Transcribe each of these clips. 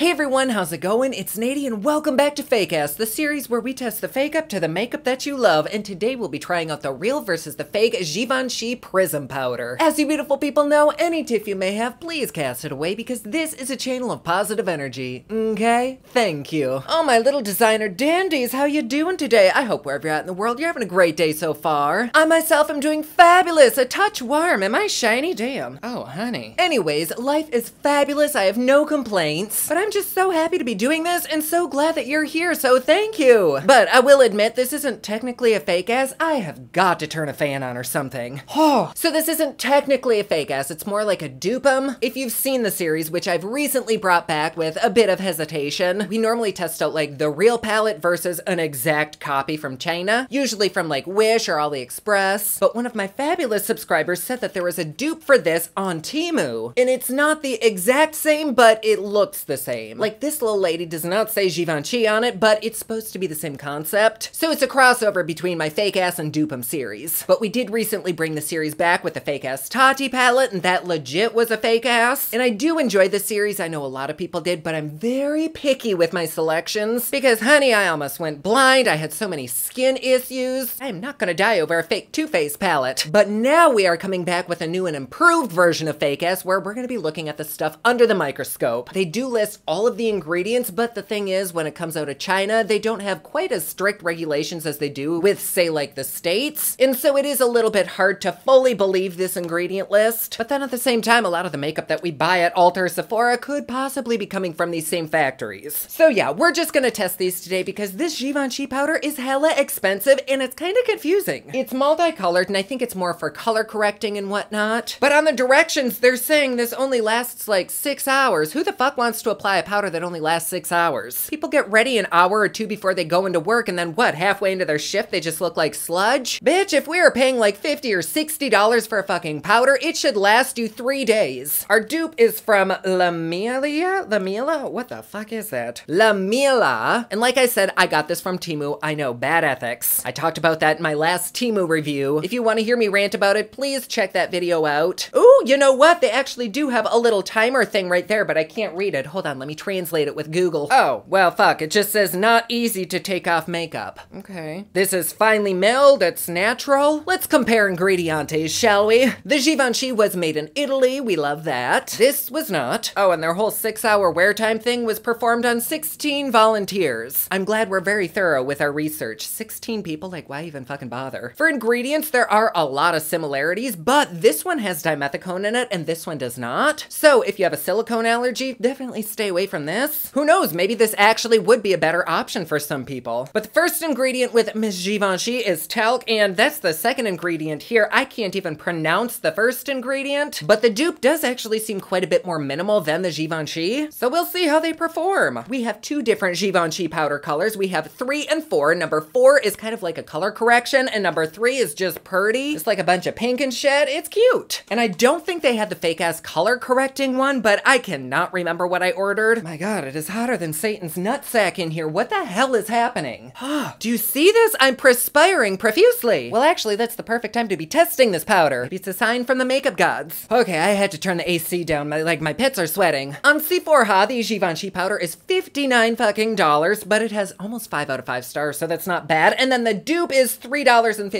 Hey everyone, how's it going? It's Nadi and welcome back to Fake Ass, the series where we test the fake up to the makeup that you love. And today we'll be trying out the real versus the fake Givenchy Prisme Powder. As you beautiful people know, any tiff you may have, please cast it away because this is a channel of positive energy. Okay? Thank you. Oh, my little designer dandies, how you doing today? I hope wherever you're at in the world, you're having a great day so far. I myself am doing fabulous, a touch warm. Am I shiny? Damn. Oh, honey. Anyways, life is fabulous. I have no complaints. But I'm just so happy to be doing this and so glad that you're here, so thank you. But I will admit, this isn't technically a fake ass. I have got to turn a fan on or something. Oh, so this isn't technically a fake ass. It's more like a dupum. If you've seen the series, which I've recently brought back with a bit of hesitation, we normally test out like the real palette versus an exact copy from China, usually from like Wish or AliExpress. But one of my fabulous subscribers said that there was a dupe for this on Temu. And it's not the exact same, but it looks the same. Like this little lady does not say Givenchy on it, but it's supposed to be the same concept. So it's a crossover between my fake ass and Dupum series. But we did recently bring the series back with the fake ass Tati palette, and that legit was a fake ass. And I do enjoy the series. I know a lot of people did, but I'm very picky with my selections because, honey, I almost went blind. I had so many skin issues. I am not gonna die over a fake Too Faced palette. But now we are coming back with a new and improved version of fake ass where we're gonna be looking at the stuff under the microscope. They do list all of the ingredients, but the thing is, when it comes out of China, they don't have quite as strict regulations as they do with, say, like the States. And so it is a little bit hard to fully believe this ingredient list. But then at the same time, a lot of the makeup that we buy at Ulta or Sephora could possibly be coming from these same factories. So yeah, we're just gonna test these today because this Givenchy powder is hella expensive and it's kind of confusing. It's multicolored and I think it's more for color correcting and whatnot. But on the directions, they're saying this only lasts like six hours. Who the fuck wants to apply a powder that only lasts six hours? People get ready an hour or two before they go into work and then what, halfway into their shift, they just look like sludge? Bitch, if we were paying like 50 or $60 for a fucking powder, it should last you three days. Our dupe is from Lamelia? Mila? La Mila? What the fuck is that? La Mila. And like I said, I got this from Temu. I know, bad ethics. I talked about that in my last Temu review. If you want to hear me rant about it, please check that video out. Ooh, you know what? They actually do have a little timer thing right there, but I can't read it. Hold on, let me translate it with Google. Oh, well, fuck. It just says not easy to take off makeup. Okay. This is finely milled. It's natural. Let's compare ingredientes, shall we? The Givenchy was made in Italy. We love that. This was not. Oh, and their whole six hour wear time thing was performed on 16 volunteers. I'm glad we're very thorough with our research. 16 people? Like, why even fucking bother? For ingredients, there are a lot of similarities, but this one has dimethicone in it and this one does not. So if you have a silicone allergy, definitely stay away from this. Who knows? Maybe this actually would be a better option for some people. But the first ingredient with Miss Givenchy is talc, and that's the second ingredient here. I can't even pronounce the first ingredient, but the dupe does actually seem quite a bit more minimal than the Givenchy. So we'll see how they perform. We have two different Givenchy powder colors. We have three and four. Number four is kind of like a color correction, and number three is just purdy. It's like a bunch of pink and shit. It's cute. And I don't think they had the fake ass color correcting one, but I cannot remember what I ordered. My god, it is hotter than Satan's nutsack in here. What the hell is happening? Do you see this? I'm perspiring profusely. Well, actually, that's the perfect time to be testing this powder. Maybe it's a sign from the makeup gods. Okay, I had to turn the AC down. My, like, my pits are sweating. On Sephora, the Givenchy powder is 59 fucking dollars, but it has almost 5 out of 5 stars, so that's not bad. And then the dupe is $3.59.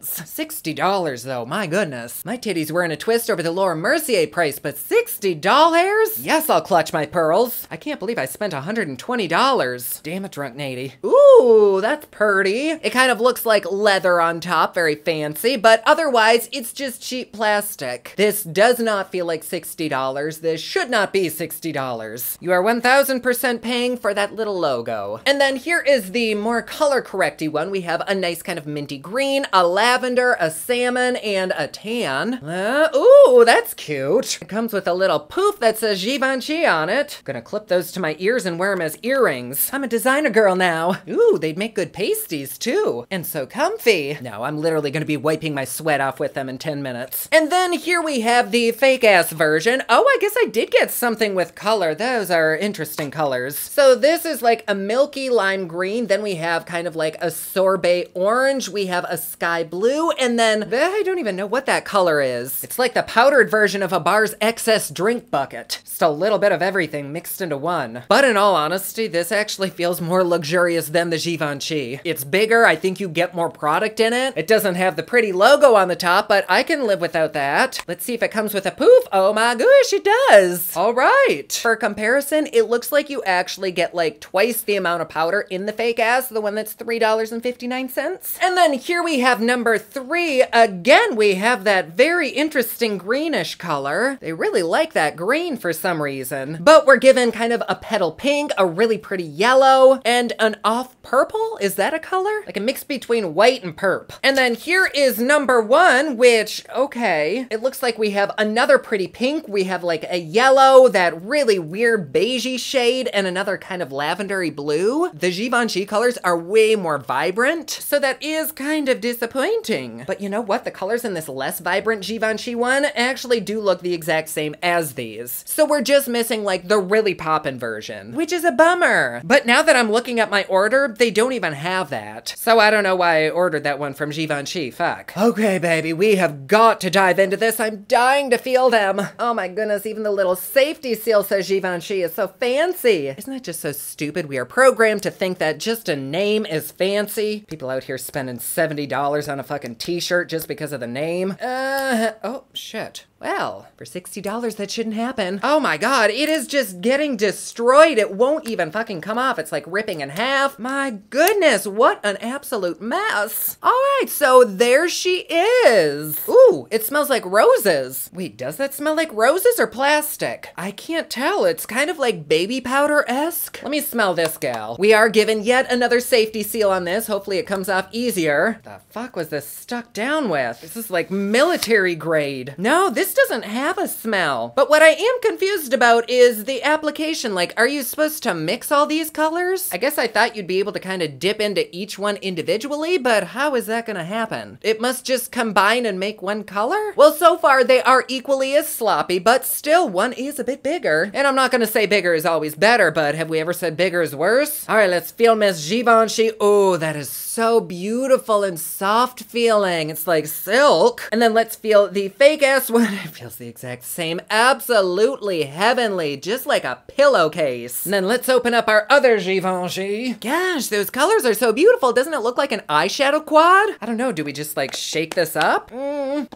$60 though, my goodness. My titties were in a twist over the Laura Mercier price, but $60? Yes, I'll clutch my pearls. I can't believe I spent $120. Damn it, drunk Nadi. Ooh, that's pretty. It kind of looks like leather on top, very fancy, but otherwise it's just cheap plastic. This does not feel like $60. This should not be $60. You are 1000% paying for that little logo. And then here is the more color correcty one. We have a nice kind of minty green, a lavender, a salmon, and a tan. Uh, ooh, that's cute. It comes with a little poof that says Givenchy on it. Gonna clip those to my ears and wear them as earrings. I'm a designer girl now. Ooh, they'd make good pasties too. And so comfy. No, I'm literally gonna be wiping my sweat off with them in 10 minutes. And then here we have the fake ass version. Oh, I guess I did get something with color. Those are interesting colors. So this is like a milky lime green. Then we have kind of like a sorbet orange. We have a sky blue. And then eh, I don't even know what that color is. It's like the powdered version of a bar's excess drink bucket. Just a little bit of everything everything mixed into one. But in all honesty, this actually feels more luxurious than the Givenchy. It's bigger, I think you get more product in it. It doesn't have the pretty logo on the top, but I can live without that. Let's see if it comes with a poof. Oh my gosh, it does. All right. For comparison, it looks like you actually get like twice the amount of powder in the fake ass, the one that's $3.59. And then here we have number three. Again, we have that very interesting greenish color. They really like that green for some reason. But we're given kind of a petal pink, a really pretty yellow, and an off purple. Is that a color? Like a mix between white and perp. And then here is number one, which, okay, it looks like we have another pretty pink. We have like a yellow, that really weird beigey shade, and another kind of lavendery blue. The Givenchy colors are way more vibrant, so that is kind of disappointing. But you know what? The colors in this less vibrant Givenchy one actually do look the exact same as these. So we're just missing like the really poppin' version, which is a bummer. But now that I'm looking at my order, they don't even have that. So I don't know why I ordered that one from Givenchy, fuck. Okay, baby, we have got to dive into this. I'm dying to feel them. Oh my goodness, even the little safety seal says Givenchy is so fancy. Isn't that just so stupid? We are programmed to think that just a name is fancy. People out here spending $70 on a fucking t-shirt just because of the name. Uh, oh, shit. Well, for $60, that shouldn't happen. Oh my god, it is just getting destroyed. It won't even fucking come off. It's like ripping in half. My goodness, what an absolute mess. All right, so there she is. Ooh, it smells like roses. Wait, does that smell like roses or plastic? I can't tell. It's kind of like baby powder-esque. Let me smell this gal. We are given yet another safety seal on this. Hopefully it comes off easier. The fuck was this stuck down with? This is like military grade. No, this this doesn't have a smell. But what I am confused about is the application. Like, are you supposed to mix all these colors? I guess I thought you'd be able to kind of dip into each one individually, but how is that gonna happen? It must just combine and make one color? Well, so far they are equally as sloppy, but still one is a bit bigger. And I'm not gonna say bigger is always better, but have we ever said bigger is worse? All right, let's feel Miss Givenchy. Oh, that is so beautiful and soft feeling. It's like silk. And then let's feel the fake ass one. It feels the exact same. Absolutely heavenly, just like a pillowcase. And then let's open up our other Givenchy. Gosh, those colors are so beautiful. Doesn't it look like an eyeshadow quad? I don't know, do we just like shake this up? Mm.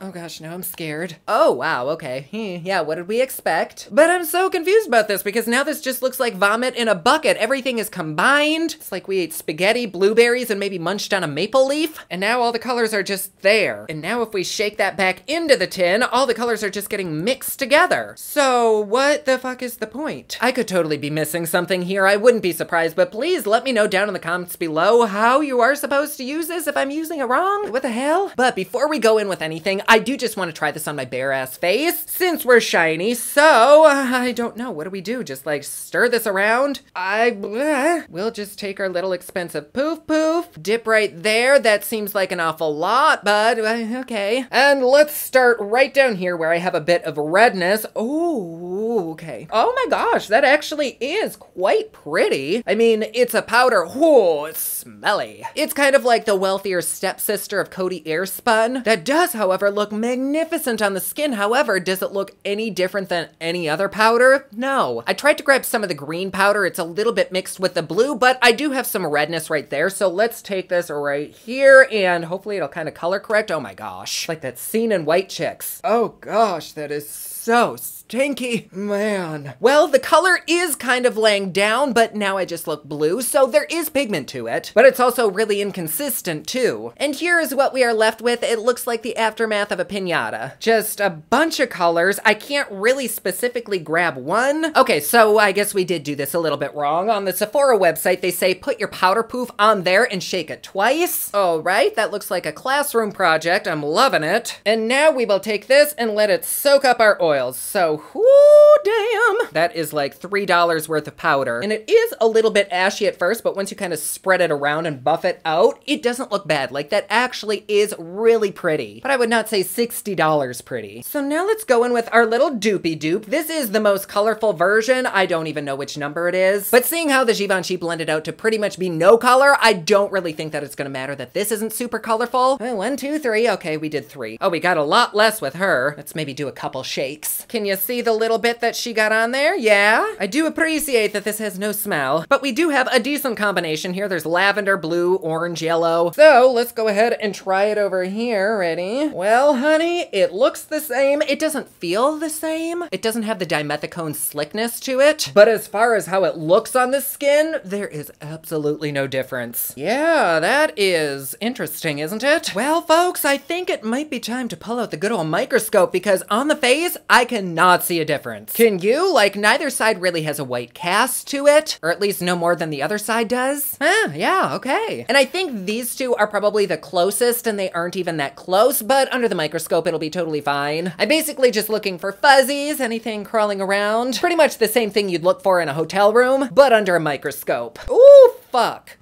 Oh gosh, now I'm scared. Oh wow, okay. Hmm, yeah, what did we expect? But I'm so confused about this because now this just looks like vomit in a bucket. Everything is combined. It's like we ate spaghetti, blueberries, and maybe munched on a maple leaf. And now all the colors are just there. And now if we shake that back into the tin, all the colors are just getting mixed together. So what the fuck is the point? I could totally be missing something here. I wouldn't be surprised, but please let me know down in the comments below how you are supposed to use this if I'm using it wrong. What the hell? But before we go in with anything, I do just want to try this on my bare ass face since we're shiny. So I don't know. What do we do? Just like stir this around? I bleh. we'll just take our little expensive poof poof, dip right there. That seems like an awful lot, but uh, okay. And let's start right down here where I have a bit of redness. Oh, okay. Oh my gosh, that actually is quite pretty. I mean, it's a powder. Oh, it's smelly. It's kind of like the wealthier stepsister of Coty Airspun. That does, however, look magnificent on the skin. However, does it look any different than any other powder? No. I tried to grab some of the green powder. It's a little bit mixed with the blue, but I do have some redness right there. So let's take this right here and hopefully it'll kind of color correct. Oh my gosh. Like that scene in White Chicks. Oh gosh, that is so stinky. Man. Well, the color is kind of laying down, but now I just look blue, so there is pigment to it. But it's also really inconsistent too. And here is what we are left with. It looks like the aftermath of a pinata. Just a bunch of colors. I can't really specifically grab one. Okay, so I guess we did do this a little bit wrong. On the Sephora website, they say put your powder poof on there and shake it twice. All right, that looks like a classroom project. I'm loving it. And now we will take this and let it soak up our oils. So, damn. That is like $3 worth of powder. And it is a little bit ashy at first, but once you kind of spread it around and buff it out, it doesn't look bad. Like that actually is really pretty. But I would not say $60 pretty. So now let's go in with our little doopy dupe. This is the most colorful version. I don't even know which number it is. But seeing how the Givenchy blended out to pretty much be no color, I don't really think that it's gonna matter that this isn't super colorful. One, two, three. Okay, we did three. Oh, we got a lot less with her. Let's maybe do a couple shakes. Can you see the little bit that she got on there? Yeah? I do appreciate that this has no smell, but we do have a decent combination here. There's lavender, blue, orange, yellow. So let's go ahead and try it over here. Ready? Well, honey, it looks the same. It doesn't feel the same. It doesn't have the dimethicone slickness to it. But as far as how it looks on the skin, there is absolutely no difference. Yeah, that is interesting, isn't it? Well, folks, I think it might be time to pull out the good old microscope because on the face, I cannot see a difference. Can you? Like, neither side really has a white cast to it, or at least no more than the other side does. Ah, yeah, okay. And I think these two are probably the closest and they aren't even that close, but under the microscope, it'll be totally fine. I'm basically just looking for fuzzies, anything crawling around. Pretty much the same thing you'd look for in a hotel room, but under a microscope. Ooh, fuck.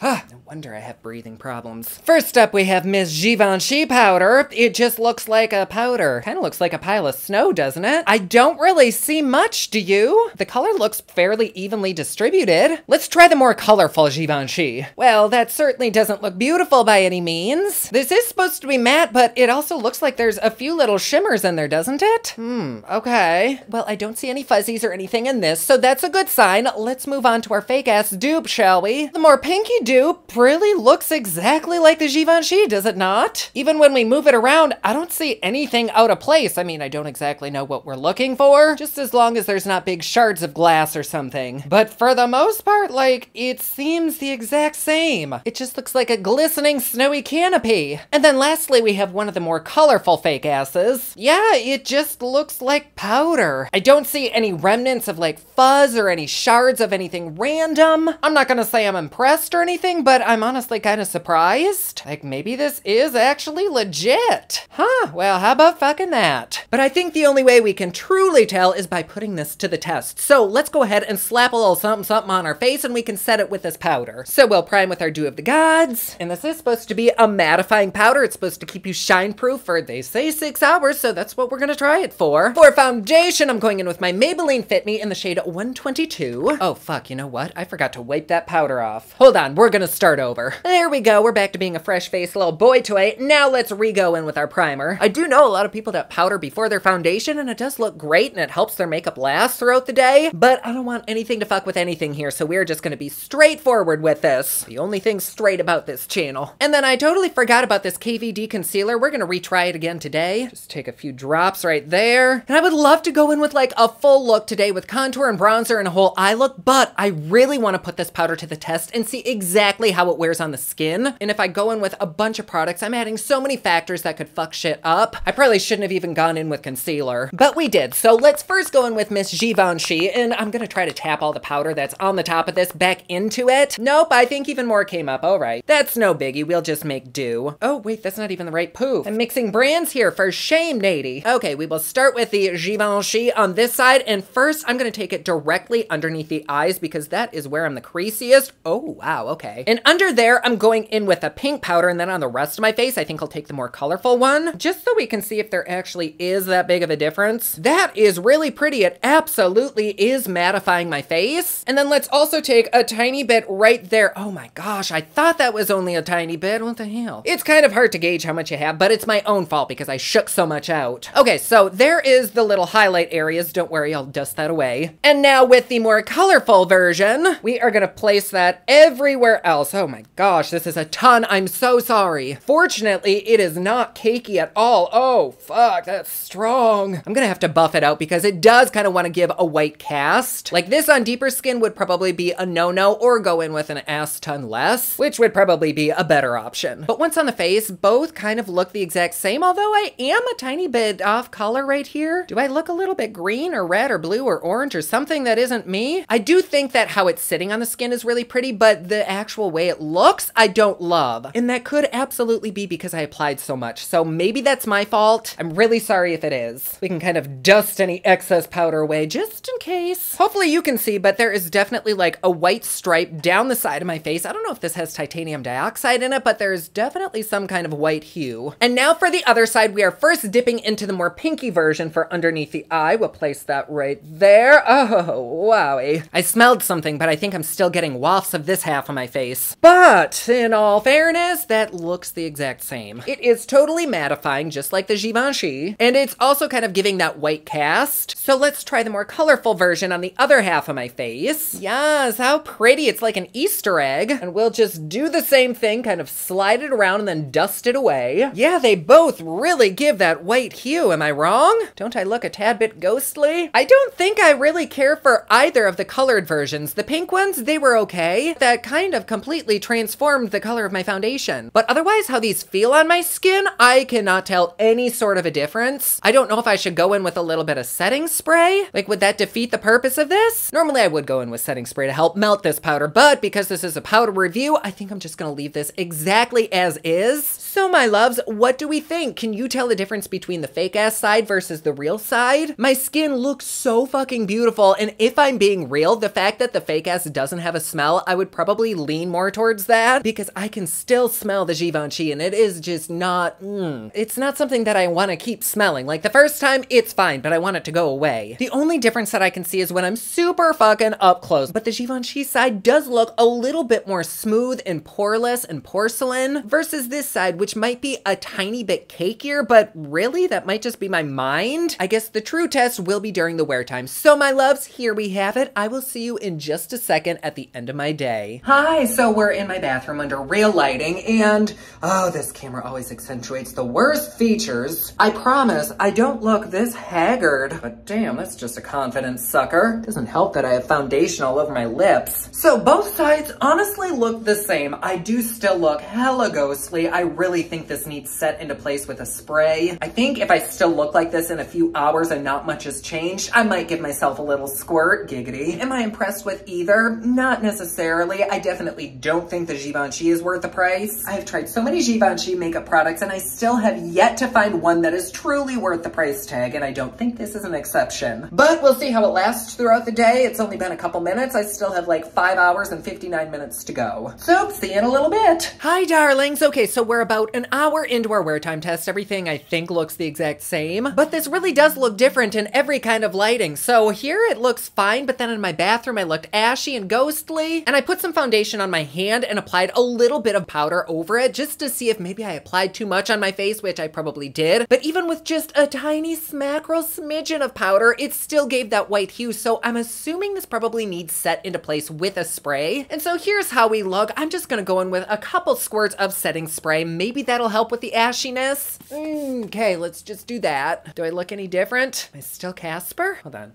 Wonder I have breathing problems. First up, we have Miss Givenchy powder. It just looks like a powder. Kind of looks like a pile of snow, doesn't it? I don't really see much, do you? The color looks fairly evenly distributed. Let's try the more colorful Givenchy. Well, that certainly doesn't look beautiful by any means. This is supposed to be matte, but it also looks like there's a few little shimmers in there, doesn't it? Hmm, okay. Well, I don't see any fuzzies or anything in this, so that's a good sign. Let's move on to our fake-ass dupe, shall we? The more pinky dupe really looks exactly like the Givenchy, does it not? Even when we move it around, I don't see anything out of place. I mean, I don't exactly know what we're looking for, just as long as there's not big shards of glass or something. But for the most part, like, it seems the exact same. It just looks like a glistening snowy canopy. And then lastly, we have one of the more colorful fake asses. Yeah, it just looks like powder. I don't see any remnants of like fuzz or any shards of anything random. I'm not gonna say I'm impressed or anything, anything, but I'm honestly kind of surprised. Like, maybe this is actually legit. Huh, well, how about fucking that? But I think the only way we can truly tell is by putting this to the test. So let's go ahead and slap a little something something on our face and we can set it with this powder. So we'll prime with our Dew of the Gods. And this is supposed to be a mattifying powder. It's supposed to keep you shine proof for, they say, six hours. So that's what we're gonna try it for. For foundation, I'm going in with my Maybelline Fit Me in the shade 122. Oh, fuck, you know what? I forgot to wipe that powder off. Hold on, we're gonna start over. There we go, we're back to being a fresh-faced little boy toy. Now let's re-go in with our primer. I do know a lot of people that powder before their foundation, and it does look great, and it helps their makeup last throughout the day, but I don't want anything to fuck with anything here, so we're just gonna be straightforward with this. The only thing straight about this channel. And then I totally forgot about this KVD concealer. We're gonna retry it again today. Just take a few drops right there. And I would love to go in with like a full look today with contour and bronzer and a whole eye look, but I really wanna put this powder to the test and see exactly exactly how it wears on the skin. And if I go in with a bunch of products, I'm adding so many factors that could fuck shit up. I probably shouldn't have even gone in with concealer, but we did. So let's first go in with Miss Givenchy, and I'm gonna try to tap all the powder that's on the top of this back into it. Nope, I think even more came up. All right, that's no biggie. We'll just make do. Oh, wait, that's not even the right poof. I'm mixing brands here for shame, Nadi. Okay, we will start with the Givenchy on this side, and first I'm gonna take it directly underneath the eyes because that is where I'm the creasiest. Oh, wow, okay. And under there, I'm going in with a pink powder, and then on the rest of my face, I think I'll take the more colorful one, just so we can see if there actually is that big of a difference. That is really pretty. It absolutely is mattifying my face. And then let's also take a tiny bit right there. Oh my gosh, I thought that was only a tiny bit. What the hell? It's kind of hard to gauge how much you have, but it's my own fault because I shook so much out. Okay, so there is the little highlight areas. Don't worry, I'll dust that away. And now with the more colorful version, we are gonna place that everywhere else. Oh Oh my gosh, this is a ton. I'm so sorry. Fortunately, it is not cakey at all. Oh, fuck, that's strong. I'm gonna have to buff it out because it does kind of want to give a white cast. Like this on deeper skin would probably be a no-no or go in with an ass ton less, which would probably be a better option. But once on the face, both kind of look the exact same, although I am a tiny bit off color right here. Do I look a little bit green or red or blue or orange or something that isn't me? I do think that how it's sitting on the skin is really pretty, but the actual way it looks, I don't love. And that could absolutely be because I applied so much. So maybe that's my fault. I'm really sorry if it is. We can kind of dust any excess powder away just in case. Hopefully you can see, but there is definitely like a white stripe down the side of my face. I don't know if this has titanium dioxide in it, but there's definitely some kind of white hue. And now for the other side, we are first dipping into the more pinky version for underneath the eye. We'll place that right there. Oh, wowie. I smelled something, but I think I'm still getting wafts of this half of my face. But in all fairness, that looks the exact same. It is totally mattifying, just like the Givenchy, and it's also kind of giving that white cast. So let's try the more colorful version on the other half of my face. Yes, how pretty. It's like an Easter egg. And we'll just do the same thing, kind of slide it around and then dust it away. Yeah, they both really give that white hue. Am I wrong? Don't I look a tad bit ghostly? I don't think I really care for either of the colored versions. The pink ones, they were okay. That kind of completely transformed the color of my foundation. But otherwise, how these feel on my skin, I cannot tell any sort of a difference. I don't know if I should go in with a little bit of setting spray. Like, would that defeat the purpose of this? Normally, I would go in with setting spray to help melt this powder, but because this is a powder review, I think I'm just gonna leave this exactly as is. So my loves, what do we think? Can you tell the difference between the fake ass side versus the real side? My skin looks so fucking beautiful, and if I'm being real, the fact that the fake ass doesn't have a smell, I would probably lean more towards that because I can still smell the Givenchy and it is just not, mm, it's not something that I want to keep smelling. Like the first time, it's fine, but I want it to go away. The only difference that I can see is when I'm super fucking up close, but the Givenchy side does look a little bit more smooth and poreless and porcelain versus this side, which might be a tiny bit cakier, but really that might just be my mind. I guess the true test will be during the wear time. So my loves, here we have it. I will see you in just a second at the end of my day. Hi, so we're in my bathroom under real lighting and oh, this camera always accentuates the worst features. I promise I don't look this haggard, but damn, that's just a confidence sucker. Doesn't help that I have foundation all over my lips. So both sides honestly look the same. I do still look hella ghostly. I really think this needs set into place with a spray. I think if I still look like this in a few hours and not much has changed, I might give myself a little squirt, giggity. Am I impressed with either? Not necessarily. I definitely don't think the Givenchy is worth the price. I have tried so many Givenchy makeup products and I still have yet to find one that is truly worth the price tag and I don't think this is an exception. But we'll see how it lasts throughout the day. It's only been a couple minutes. I still have like five hours and 59 minutes to go. So see you in a little bit. Hi darlings. Okay, so we're about about an hour into our wear time test, everything I think looks the exact same, but this really does look different in every kind of lighting. So here it looks fine, but then in my bathroom I looked ashy and ghostly, and I put some foundation on my hand and applied a little bit of powder over it just to see if maybe I applied too much on my face, which I probably did. But even with just a tiny smackerel smidgen of powder, it still gave that white hue. So I'm assuming this probably needs set into place with a spray. And so here's how we look. I'm just gonna go in with a couple squirts of setting spray, maybe Maybe that'll help with the ashiness. Mm, okay, let's just do that. Do I look any different? Am I still Casper? Hold on.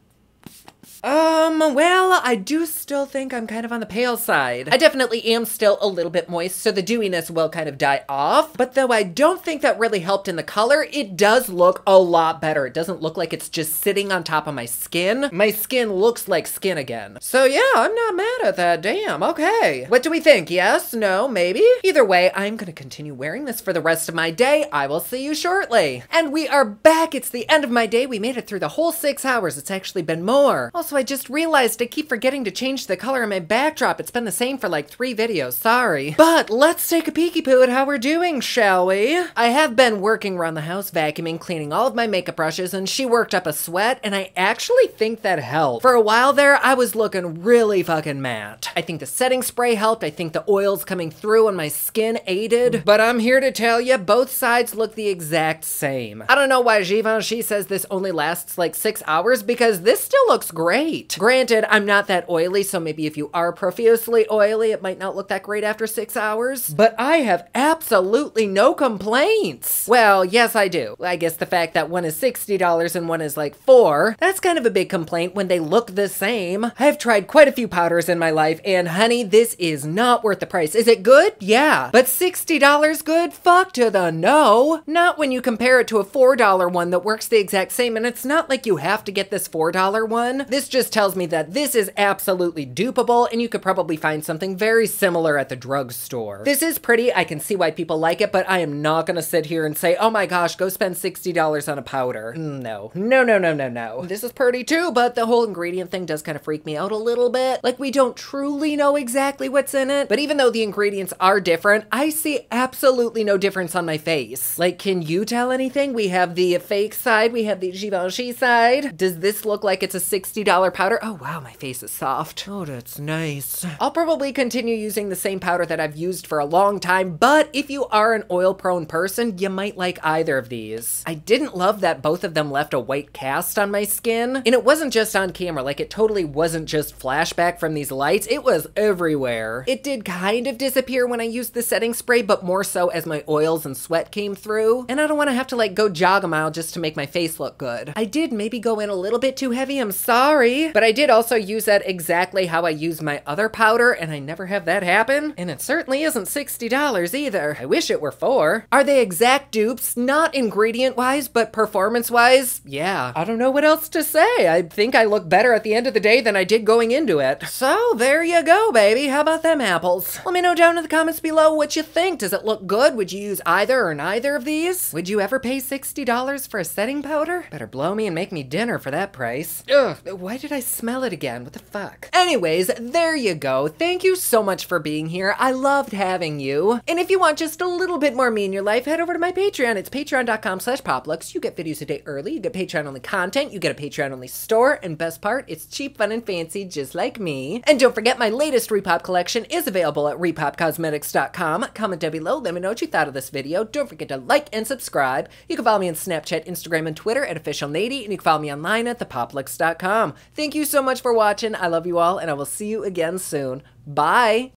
Um, well, I do still think I'm kind of on the pale side. I definitely am still a little bit moist, so the dewiness will kind of die off. But though I don't think that really helped in the color, it does look a lot better. It doesn't look like it's just sitting on top of my skin. My skin looks like skin again. So yeah, I'm not mad at that. Damn, okay. What do we think? Yes? No? Maybe? Either way, I'm gonna continue wearing this for the rest of my day. I will see you shortly. And we are back. It's the end of my day. We made it through the whole six hours. It's actually been more. Also, I just realized I keep forgetting to change the color of my backdrop. It's been the same for like three videos, sorry. But let's take a peeky poo at how we're doing, shall we? I have been working around the house vacuuming, cleaning all of my makeup brushes, and she worked up a sweat, and I actually think that helped. For a while there, I was looking really fucking matte. I think the setting spray helped, I think the oils coming through on my skin aided, but I'm here to tell you, both sides look the exact same. I don't know why Givenchy says this only lasts like six hours, because this still looks great great. Granted, I'm not that oily, so maybe if you are profusely oily, it might not look that great after six hours. But I have absolutely no complaints. Well, yes, I do. I guess the fact that one is $60 and one is like four, that's kind of a big complaint when they look the same. I've tried quite a few powders in my life, and honey, this is not worth the price. Is it good? Yeah. But $60 good? Fuck to the no. Not when you compare it to a $4 one that works the exact same, and it's not like you have to get this $4 one. This just tells me that this is absolutely dupable and you could probably find something very similar at the drugstore. This is pretty, I can see why people like it, but I am not gonna sit here and say, oh my gosh, go spend $60 on a powder. Mm, no, no, no, no, no, no. This is pretty too, but the whole ingredient thing does kind of freak me out a little bit. Like we don't truly know exactly what's in it, but even though the ingredients are different, I see absolutely no difference on my face. Like, can you tell anything? We have the fake side, we have the Givenchy side. Does this look like it's a $60 $60 powder. Oh wow, my face is soft. Oh, that's nice. I'll probably continue using the same powder that I've used for a long time, but if you are an oil prone person, you might like either of these. I didn't love that both of them left a white cast on my skin, and it wasn't just on camera, like it totally wasn't just flashback from these lights, it was everywhere. It did kind of disappear when I used the setting spray, but more so as my oils and sweat came through, and I don't want to have to like go jog a mile just to make my face look good. I did maybe go in a little bit too heavy, I'm sorry, but I did also use that exactly how I use my other powder, and I never have that happen, and it certainly isn't $60 either. I wish it were four. Are they exact dupes? Not ingredient-wise, but performance-wise? Yeah. I don't know what else to say. I think I look better at the end of the day than I did going into it. So there you go, baby. How about them apples? Let me know down in the comments below what you think. Does it look good? Would you use either or neither of these? Would you ever pay $60 for a setting powder? Better blow me and make me dinner for that price. Ugh, why did I smell it again? What the fuck? Anyways, there you go. Thank you so much for being here. I loved having you. And if you want just a little bit more me in your life, head over to my Patreon. It's patreon.com slash popluxe. You get videos a day early. You get Patreon only content. You get a Patreon only store. And best part, it's cheap, fun, and fancy, just like me. And don't forget, my latest Repop collection is available at repopcosmetics.com. Comment down below. Let me know what you thought of this video. Don't forget to like and subscribe. You can follow me on Snapchat, Instagram, and Twitter at officialnadi, and you can follow me online at thepopluxe.com. Thank you so much for watching. I love you all, and I will see you again soon. Bye.